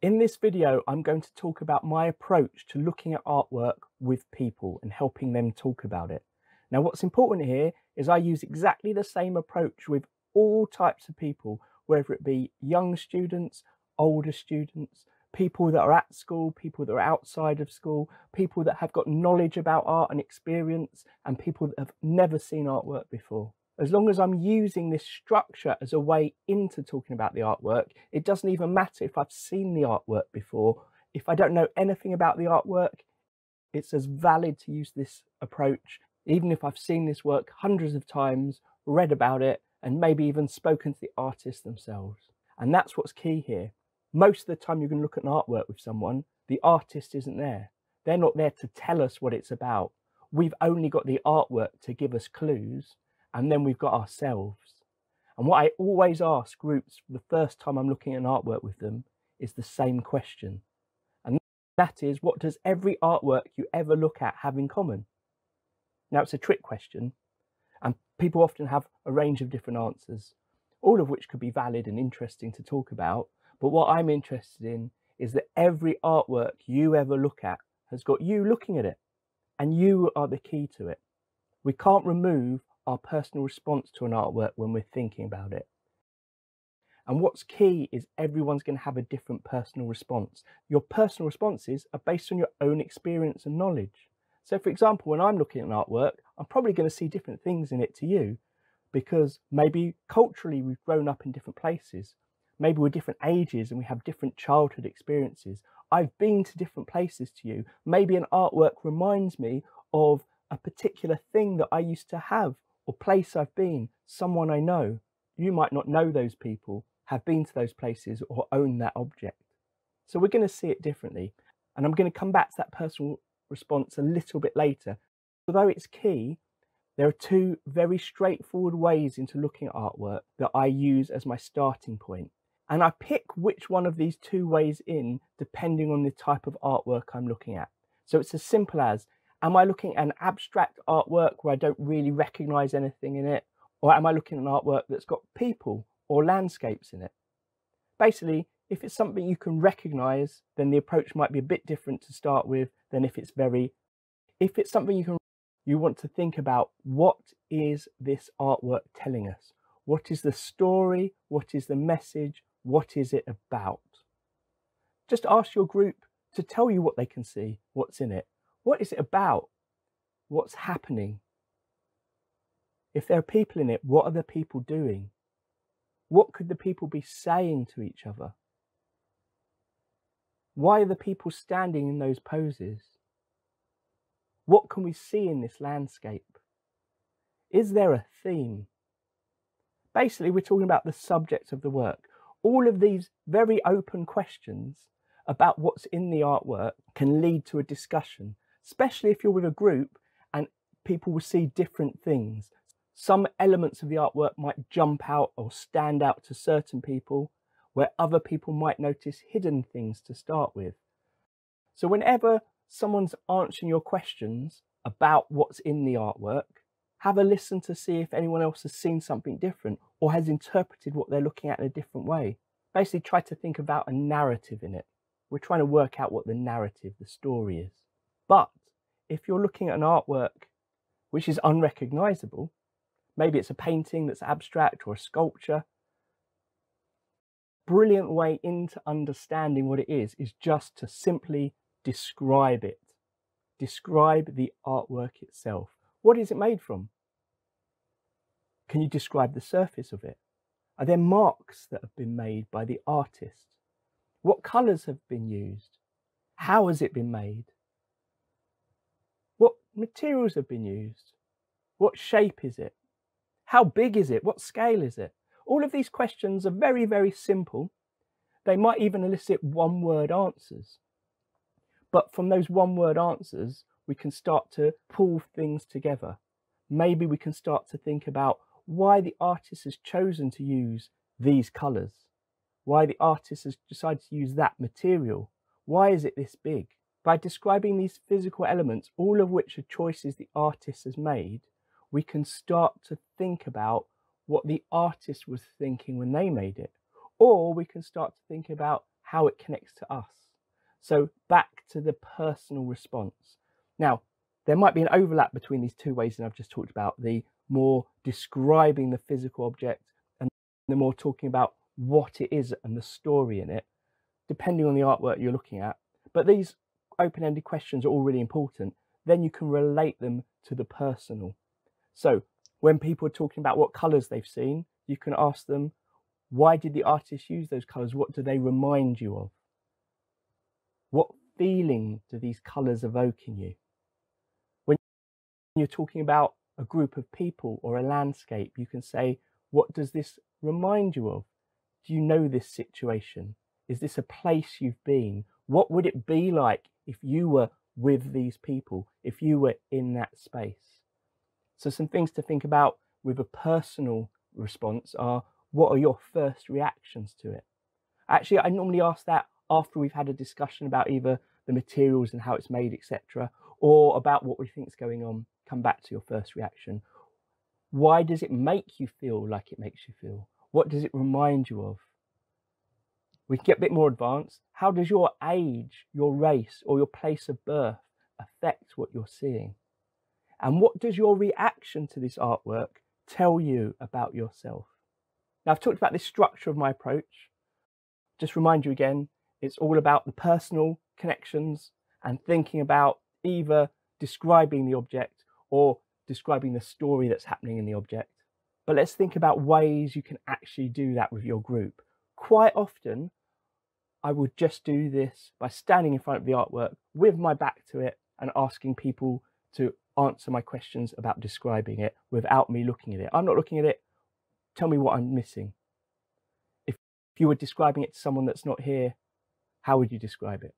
In this video, I'm going to talk about my approach to looking at artwork with people and helping them talk about it. Now, what's important here is I use exactly the same approach with all types of people, whether it be young students, older students, people that are at school, people that are outside of school, people that have got knowledge about art and experience, and people that have never seen artwork before. As long as I'm using this structure as a way into talking about the artwork, it doesn't even matter if I've seen the artwork before. If I don't know anything about the artwork, it's as valid to use this approach, even if I've seen this work hundreds of times, read about it, and maybe even spoken to the artists themselves. And that's what's key here most of the time you're going to look at an artwork with someone, the artist isn't there. They're not there to tell us what it's about. We've only got the artwork to give us clues, and then we've got ourselves. And what I always ask groups the first time I'm looking at an artwork with them is the same question. And that is, what does every artwork you ever look at have in common? Now, it's a trick question, and people often have a range of different answers, all of which could be valid and interesting to talk about. But what I'm interested in is that every artwork you ever look at has got you looking at it, and you are the key to it. We can't remove our personal response to an artwork when we're thinking about it. And what's key is everyone's going to have a different personal response. Your personal responses are based on your own experience and knowledge. So, for example, when I'm looking at an artwork, I'm probably going to see different things in it to you because maybe culturally we've grown up in different places maybe we're different ages and we have different childhood experiences. I've been to different places to you. Maybe an artwork reminds me of a particular thing that I used to have or place I've been, someone I know. You might not know those people, have been to those places, or own that object. So we're going to see it differently. And I'm going to come back to that personal response a little bit later. Although it's key, there are two very straightforward ways into looking at artwork that I use as my starting point. And I pick which one of these two ways in depending on the type of artwork I'm looking at. So it's as simple as Am I looking at an abstract artwork where I don't really recognize anything in it? Or am I looking at an artwork that's got people or landscapes in it? Basically, if it's something you can recognize, then the approach might be a bit different to start with than if it's very, if it's something you can, you want to think about what is this artwork telling us? What is the story? What is the message? What is it about? Just ask your group to tell you what they can see, what's in it. What is it about? What's happening? If there are people in it, what are the people doing? What could the people be saying to each other? Why are the people standing in those poses? What can we see in this landscape? Is there a theme? Basically, we're talking about the subject of the work all of these very open questions about what's in the artwork can lead to a discussion, especially if you're with a group and people will see different things. Some elements of the artwork might jump out or stand out to certain people, where other people might notice hidden things to start with. So, whenever someone's answering your questions about what's in the artwork, have a listen to see if anyone else has seen something different or has interpreted what they're looking at in a different way. Basically, try to think about a narrative in it. We're trying to work out what the narrative, the story is. But if you're looking at an artwork which is unrecognizable, maybe it's a painting that's abstract or a sculpture, brilliant way into understanding what it is is just to simply describe it. Describe the artwork itself. What is it made from? Can you describe the surface of it? Are there marks that have been made by the artist? What colours have been used? How has it been made? Materials have been used? What shape is it? How big is it? What scale is it? All of these questions are very, very simple. They might even elicit one word answers. But from those one word answers, we can start to pull things together. Maybe we can start to think about why the artist has chosen to use these colours, why the artist has decided to use that material. Why is it this big? By describing these physical elements, all of which are choices the artist has made, we can start to think about what the artist was thinking when they made it. Or we can start to think about how it connects to us. So back to the personal response. Now, there might be an overlap between these two ways that I've just talked about the more describing the physical object and the more talking about what it is and the story in it, depending on the artwork you're looking at. But these open ended questions are all really important. Then you can relate them to the personal. So when people are talking about what colours they've seen, you can ask them, why did the artist use those colours? What do they remind you of? What feeling do these colours evoke in you? When you're talking about a group of people or a landscape, you can say, what does this remind you of? Do you know this situation? Is this a place you've been? What would it be like if you were with these people, if you were in that space? So, some things to think about with a personal response are what are your first reactions to it? Actually, I normally ask that after we've had a discussion about either the materials and how it's made, etc., or about what we think is going on. Come back to your first reaction. Why does it make you feel like it makes you feel? What does it remind you of? We can get a bit more advanced. How does your age, your race, or your place of birth affect what you're seeing? And what does your reaction to this artwork tell you about yourself? Now, I've talked about this structure of my approach. Just remind you again, it's all about the personal connections and thinking about either describing the object or describing the story that's happening in the object. But let's think about ways you can actually do that with your group. Quite often, I would just do this by standing in front of the artwork with my back to it and asking people to answer my questions about describing it without me looking at it. I'm not looking at it. Tell me what I'm missing. If, you were describing it to someone that's not here, how would you describe it?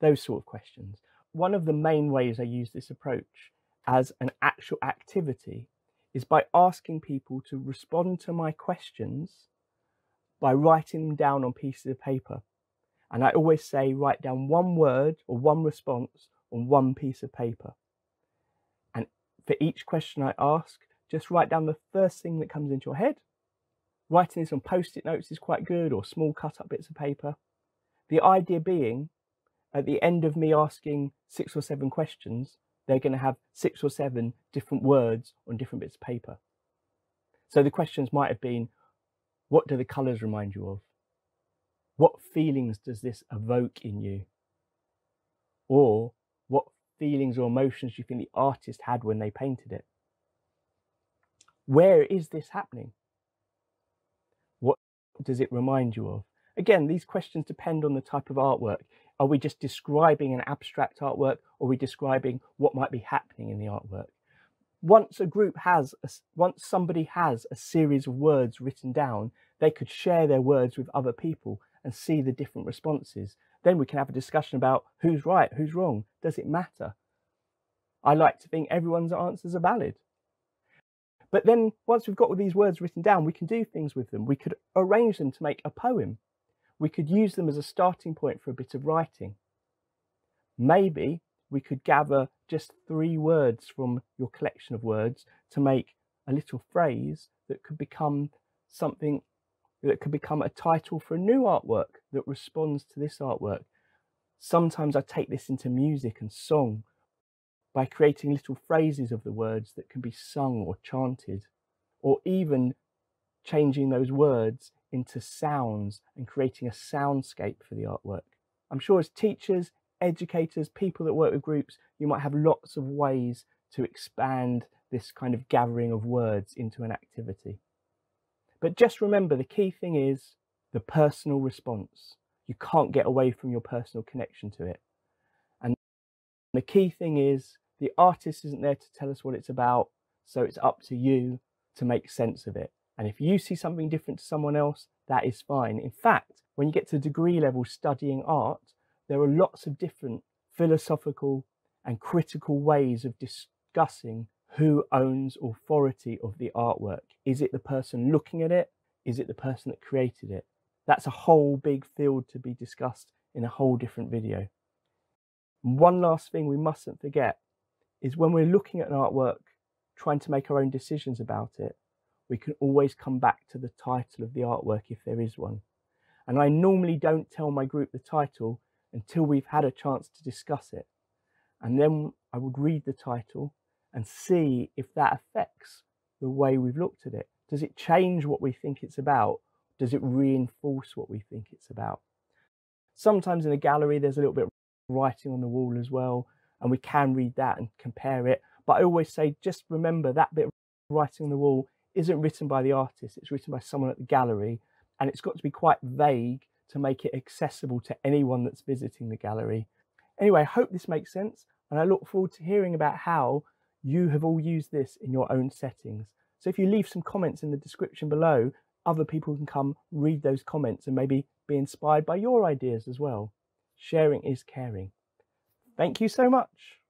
Those sort of questions. One of the main ways I use this approach as an actual activity is by asking people to respond to my questions by writing them down on pieces of paper. And I always say, write down one word or one response on one piece of paper. And for each question I ask, just write down the first thing that comes into your head. Writing this on post it notes is quite good, or small cut up bits of paper. The idea being, at the end of me asking six or seven questions, they're going to have six or seven different words on different bits of paper. So the questions might have been what do the colours remind you of? What feelings does this evoke in you? Or what feelings or emotions do you think the artist had when they painted it? Where is this happening? What does it remind you of? Again, these questions depend on the type of artwork. Are we just describing an abstract artwork or are we describing what might be happening in the artwork? Once a group has, a, once somebody has a series of words written down, they could share their words with other people and see the different responses. Then we can have a discussion about who's right, who's wrong. Does it matter? I like to think everyone's answers are valid. But then once we've got all these words written down, we can do things with them. We could arrange them to make a poem. We could use them as a starting point for a bit of writing. Maybe we could gather just three words from your collection of words to make a little phrase that could become something that could become a title for a new artwork that responds to this artwork. Sometimes I take this into music and song by creating little phrases of the words that can be sung or chanted, or even changing those words into sounds and creating a soundscape for the artwork. I'm sure as teachers, educators, people that work with groups, you might have lots of ways to expand this kind of gathering of words into an activity. But just remember the key thing is the personal response. You can't get away from your personal connection to it. And the key thing is the artist isn't there to tell us what it's about, so it's up to you to make sense of it. And if you see something different to someone else, that is fine. In fact, when you get to degree level studying art, there are lots of different philosophical and critical ways of discussing who owns authority of the artwork. Is it the person looking at it? Is it the person that created it? That's a whole big field to be discussed in a whole different video. And one last thing we mustn't forget is when we're looking at an artwork, trying to make our own decisions about it, we can always come back to the title of the artwork if there is one. And I normally don't tell my group the title until we've had a chance to discuss it. And then I would read the title and see if that affects the way we've looked at it. Does it change what we think it's about? Does it reinforce what we think it's about? Sometimes in a gallery, there's a little bit of writing on the wall as well, and we can read that and compare it. But I always say, just remember that bit of writing on the wall isn't written by the artist, it's written by someone at the gallery, and it's got to be quite vague to make it accessible to anyone that's visiting the gallery. Anyway, I hope this makes sense, and I look forward to hearing about how you have all used this in your own settings. So if you leave some comments in the description below, other people can come read those comments and maybe be inspired by your ideas as well. Sharing is caring. Thank you so much.